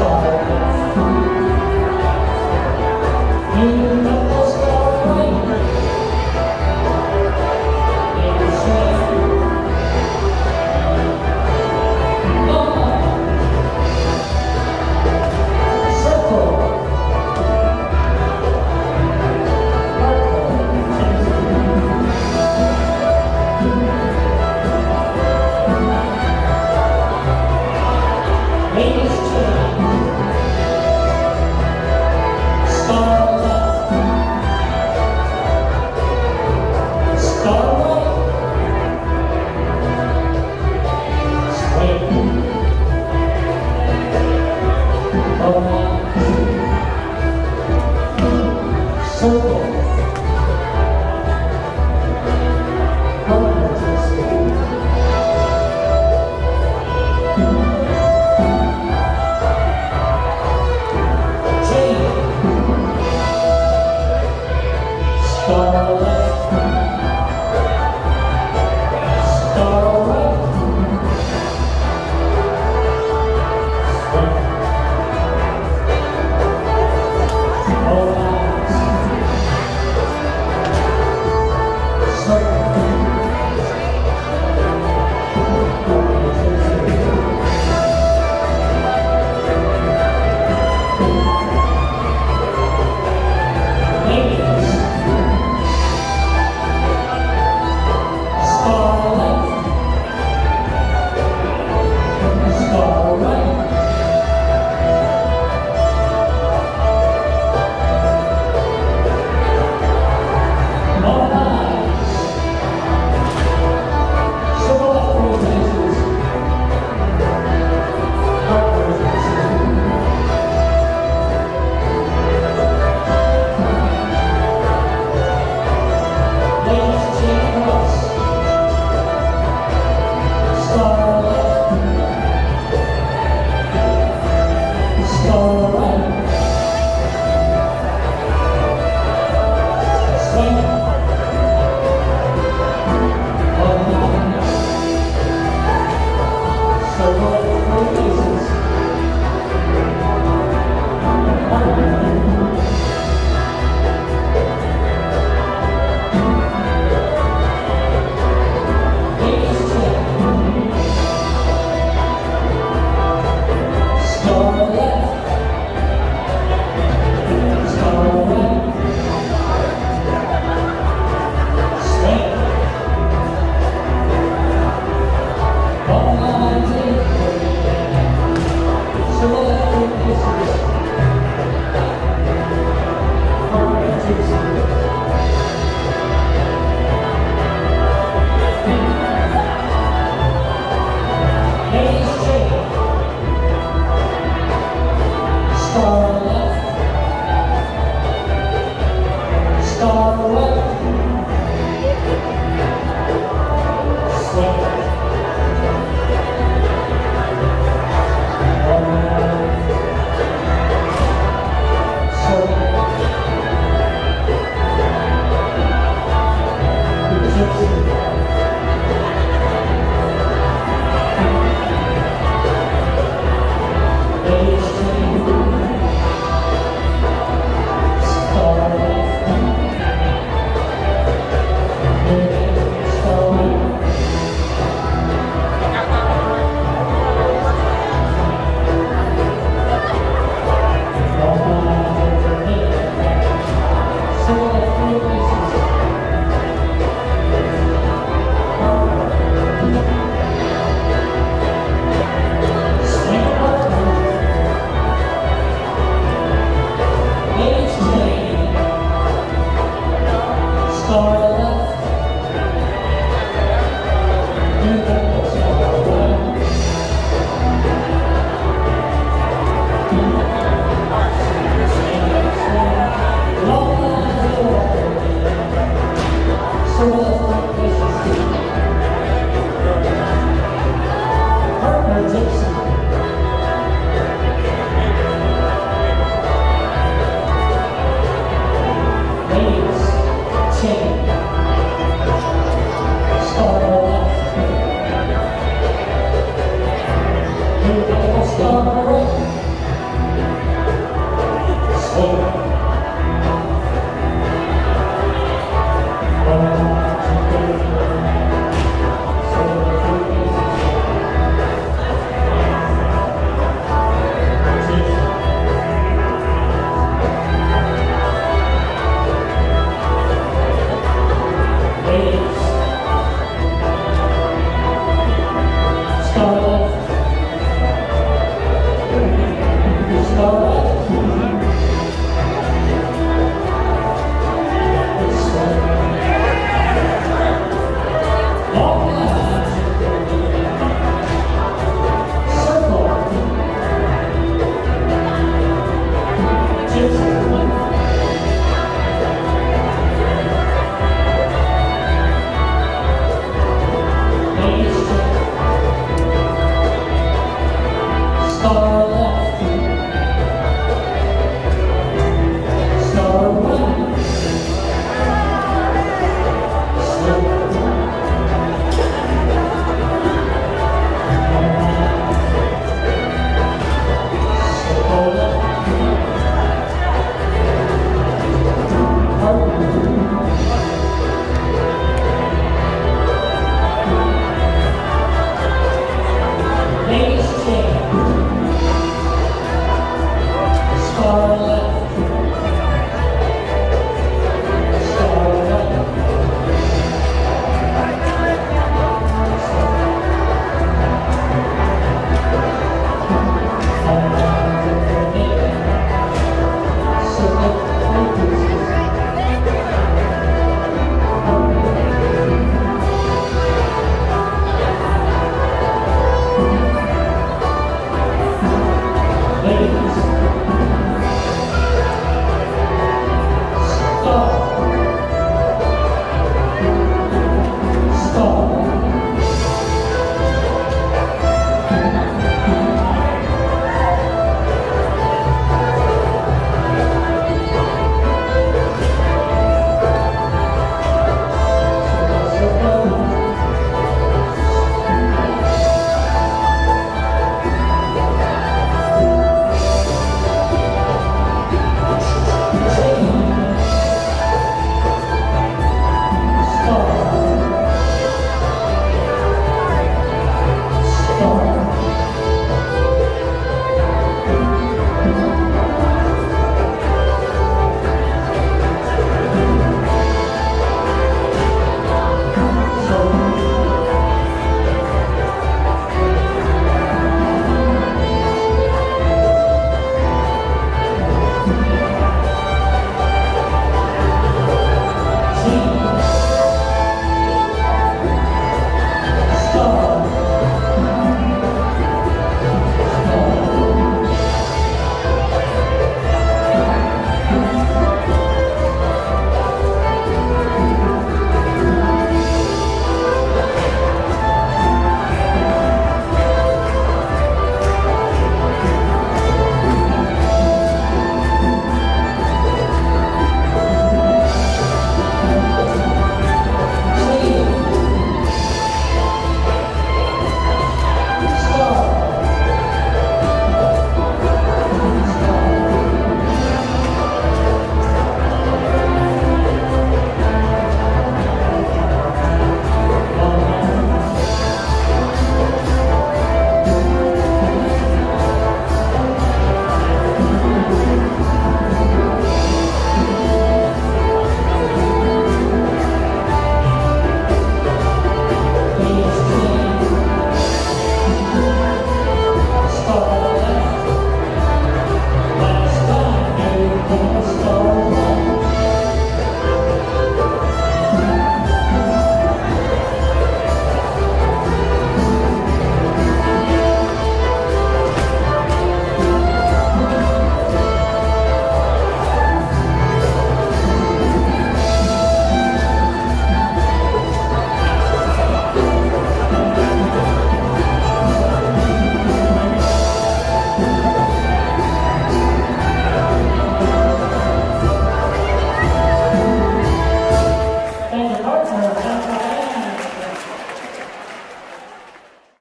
Oh, Oh, final do